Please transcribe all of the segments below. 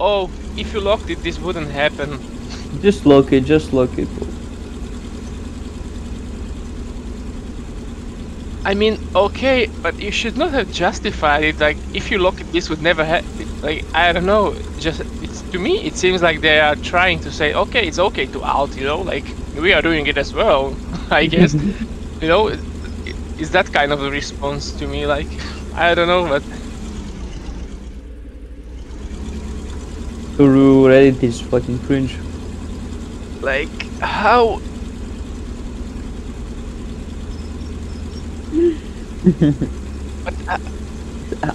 oh, if you locked it, this wouldn't happen. Just lock it, just lock it. I mean, okay, but you should not have justified it. Like, if you lock it, this would never happen. Like, I don't know. Just it's to me, it seems like they are trying to say, okay, it's okay to out. You know, like we are doing it as well. I guess. you know, is that kind of a response to me? Like, I don't know, but Through Reddit is fucking cringe. like how but, uh,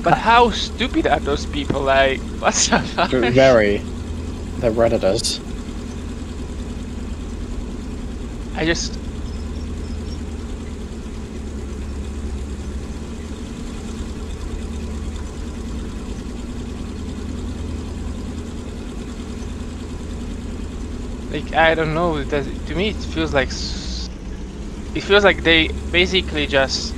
but how stupid are those people like what's the fuck? Very. They're redditors. i just like i don't know it does, to me it feels like it feels like they basically just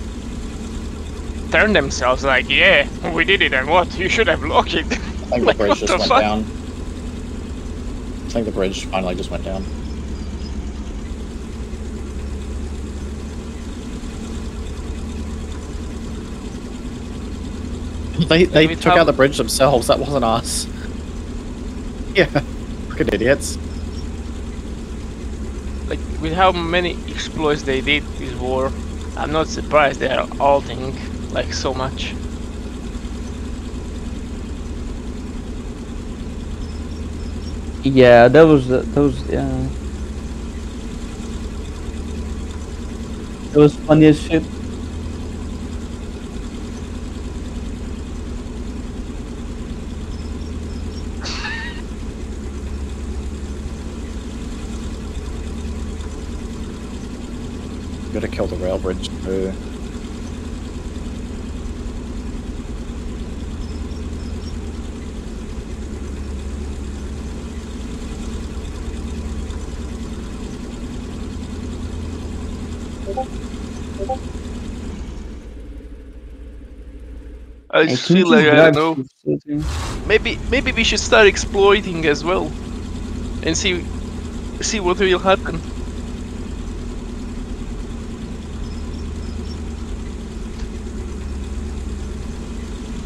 turn themselves like yeah we did it and what you should have locked it I think the Like, bridge just the went fuck? down. I think the bridge finally just went down. They they took out the bridge themselves. That wasn't us. Yeah, fucking idiots. With how many exploits they did this war, I'm not surprised they are alting like so much. Yeah, that was uh, that was yeah. That was funny as shit. Gotta kill the rail bridge too. I I just feel like I don't know. Maybe maybe we should start exploiting as well, and see see what will happen.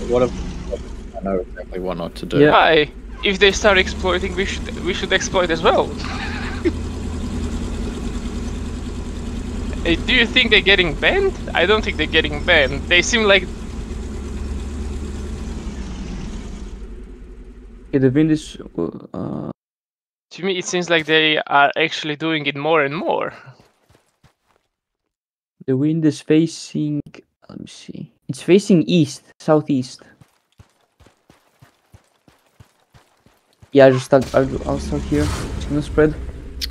What if I know exactly what not to do. Yeah. Why? If they start exploiting, we should we should exploit as well. Do you think they're getting banned? I don't think they're getting banned. They seem like Okay, the wind is. Uh, to me it seems like they are actually doing it more and more. the wind is facing. Let me see. It's facing east, southeast. Yeah, I just start. I'll, I'll start here. It's gonna spread.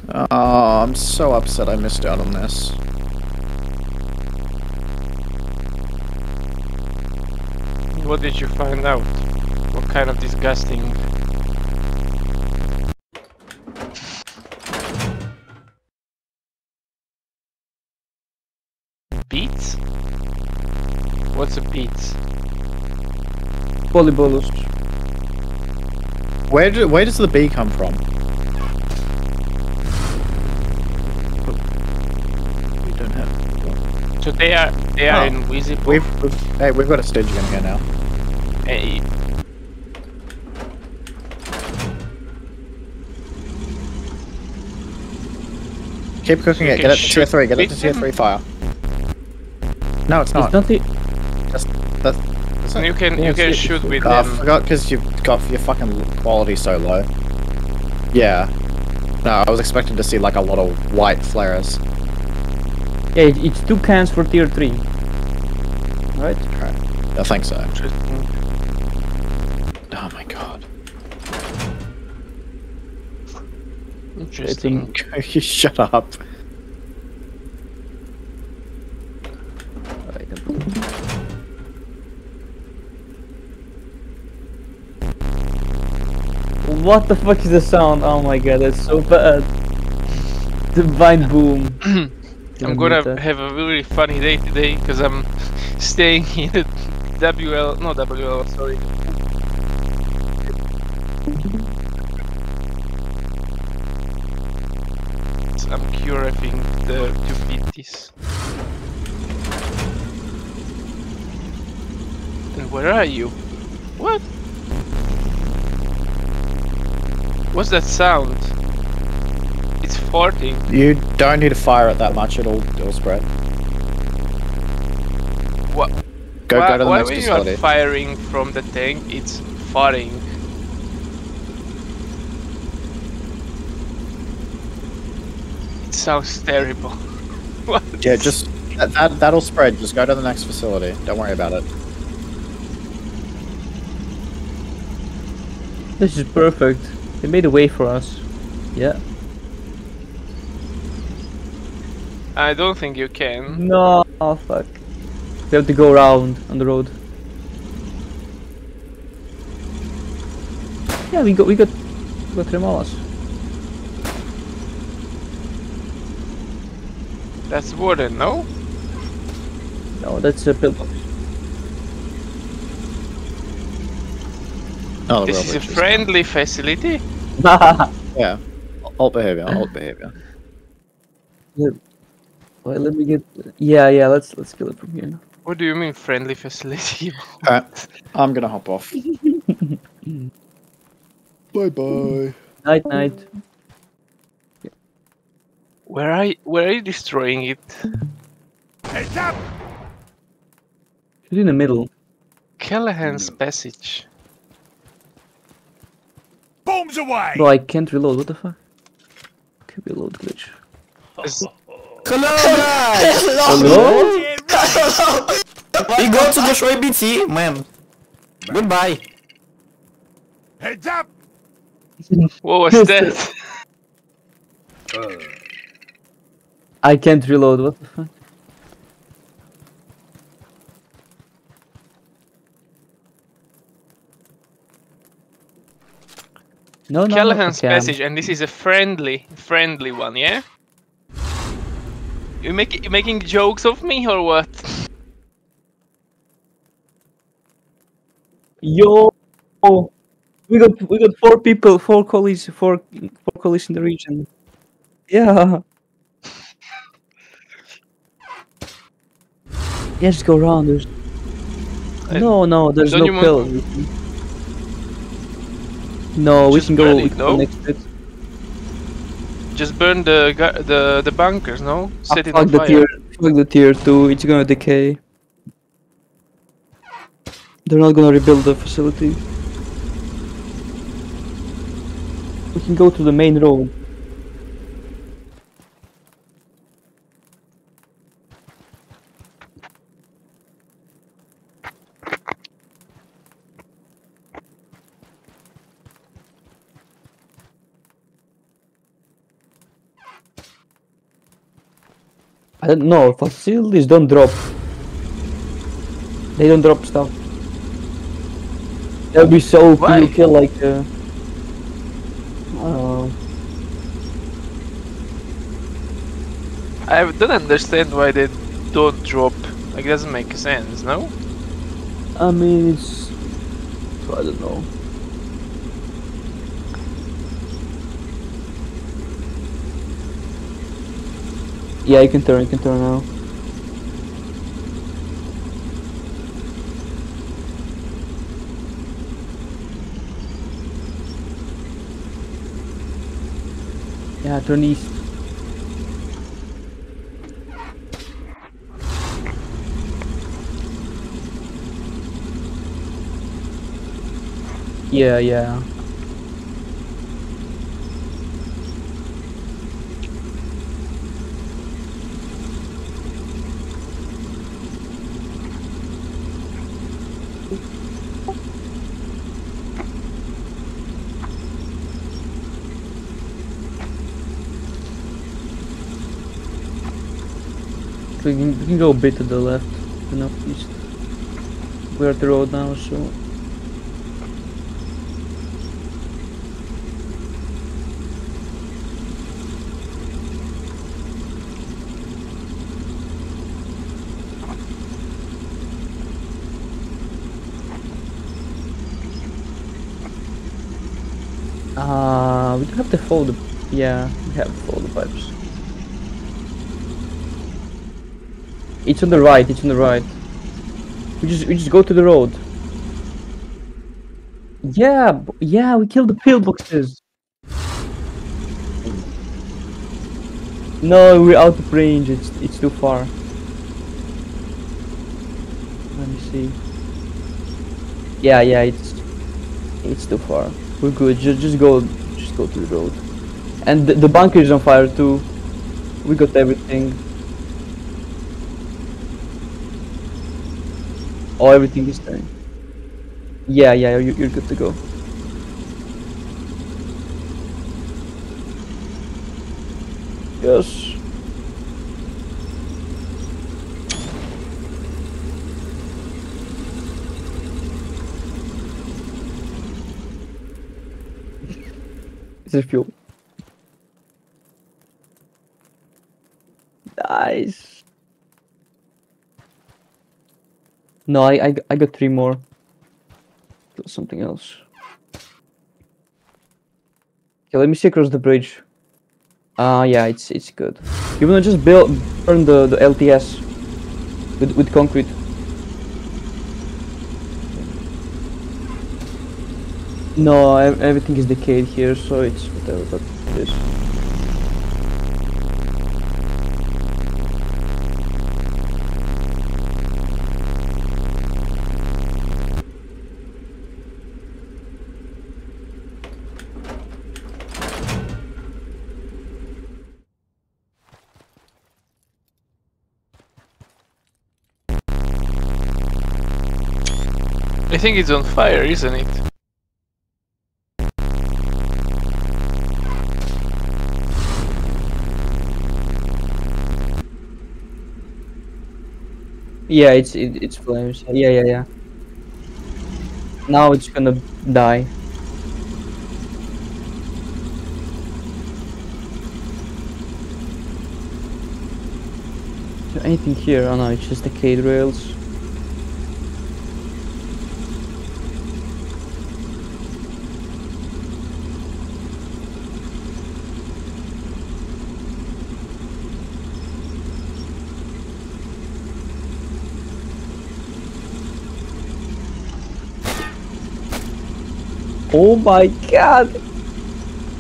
Oh, I'm so upset I missed out on this. What did you find out? What kind of disgusting? Polybolus. Where do, where does the bee come from? We don't have. So they are they are Oh. invisible. We've, we've hey we've got a stage gun here now. Eh, Keep cooking You it. Get it to tier three. Get it to tier three fire. No, it's not. It's not the. That's, that's, that's you can Yeah, you can shoot with ah, Oh, I forgot because you've got your fucking quality so low. Yeah. No, I was expecting to see like a lot of white flares. Yeah, it, it's two cans for tier three. Right? I think so. Interesting. Oh my god. Interesting. you shut up. What the fuck is the sound? Oh my god, that's so bad. Divine boom. I'm gonna have a really funny day today because I'm staying in the WL, no WL, sorry, I'm curating the 250s. And where are you? What? What's that sound? It's farting. You don't need to fire it that much, it'll, it'll spread. What? Go, why, go to the why next when you facility. are firing from the tank, it's farting? It sounds terrible. what? Yeah, just, that, that, that'll spread. Just go to the next facility. Don't worry about it. This is perfect. They made a way for us. Yeah. I don't think you can. No, oh, fuck. We have to go around on the road. Yeah, we got we got we got Remalas. That's Warden, no? No, that's a pillbox. Oh, This is a bridge friendly facility? Yeah. Alt behavior, alt behavior. Wait, let me get. Yeah, yeah. Let's let's kill it from here. What do you mean friendly facility? Alright, uh, I'm gonna hop off. bye bye. Night, night. where are you, where are you destroying it? Heads up! She's in the middle. Callahan's passage. Bombs away! Bro, I can't reload. What the fuck? Can't reload glitch. Hello guys! Hello? We go to destroy BT, man. Goodbye. Heads up! What was Yes, that? I can't reload. What the fuck? No, no. Callahan's I'm- passage, and this is a friendly, friendly one, yeah? You make you making jokes of me or what? Yo, we got we got four people, four colleagues, four four colleagues in the region. Yeah. Yeah, just go around. There's Uh, no, no. There's don't no pill. No, we can go. burn We it, can no? next it. Just burn the the the bunkers, no? Ah, Set it on the fire. tier. Fuck the tier two. It's gonna decay. They're not gonna rebuild the facility. We can go to the main road. I don't know. Facilities don't drop. They don't drop stuff. That would be so cool. Kill like. Uh, uh, I don't understand why they don't drop. Like, it doesn't make sense, no? I mean, it's. I don't know. Yeah, you can turn. You can turn now. Yeah, turn east. Yeah, yeah. We can, we can go a bit to the left, to northeast. We're at the road now, so Uh, we don't have to follow the. Yeah, we have to follow the pipes. It's on the right. It's on the right. We just we just go to the road. Yeah, yeah, we killed the pillboxes. No, we're out of range. It's it's too far. Let me see. Yeah, yeah, it's it's too far. We're good. Just just go just go to the road. And the, the bunker is on fire too. We got everything. Oh, everything is there. Yeah, yeah, you, you're good to go. Yes. Is there fuel? Nice. No, I I got three more. Kill something else. Okay, let me see across the bridge. Ah, yeah, it's it's good. You wanna just build burn the the LTS with with concrete. No, everything is decayed here, so it's whatever. But it I think it's on fire, isn't it? Yeah, it's it, it's flames. Yeah, yeah, yeah. Now it's gonna die. Is there anything here? Oh no, it's just decayed rails. Oh my god!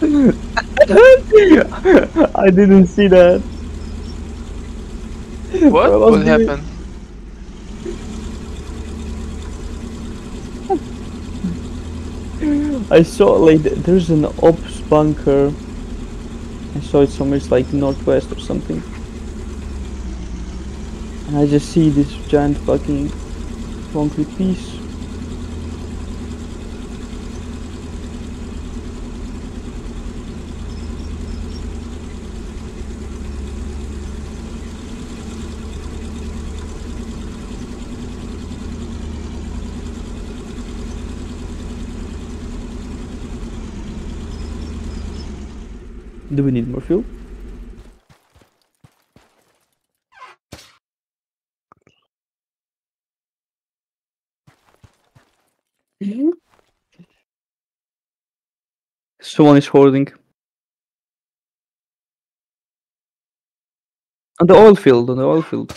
I didn't see that. What? What doing- happened? I saw like there's an ops bunker. I saw it somewhere it's like northwest or something. And I just see this giant fucking concrete piece. Do we need more fuel? Hmm? Someone is hoarding. On the oil field, on the oil field.